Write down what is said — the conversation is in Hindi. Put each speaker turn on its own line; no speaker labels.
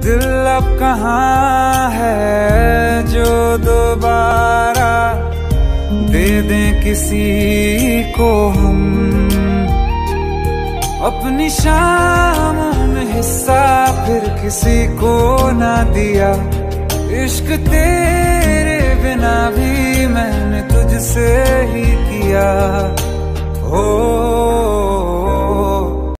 दिल अब कहाँ है जो दोबारा दे दें किसी को हम? अपनी शाम में हिस्सा फिर किसी को ना दिया। इश्क तेरे बिना भी मैंने तुझसे ही किया। हो